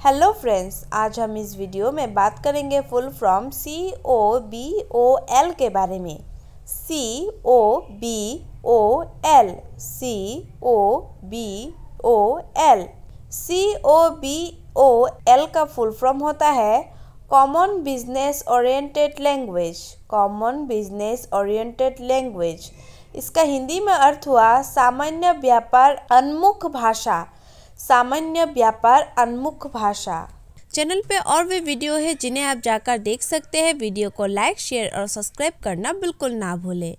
Hello friends आज हम इस वीडियो में बात करेंगे full form C O B O L के बारे में। C O B O L C O B O L C O B O L का फुल फॉर्म होता है common business oriented language common business oriented language इसका हिंदी में अर्थ हुआ सामान्य व्यापार उन्मुख भाषा। सामान्य व्यापार उन्मुख भाषा। चैनल पे और भी वीडियो है जिन्हें आप जाकर देख सकते हैं। वीडियो को लाइक, शेयर और सब्सक्राइब करना बिल्कुल ना भूलें।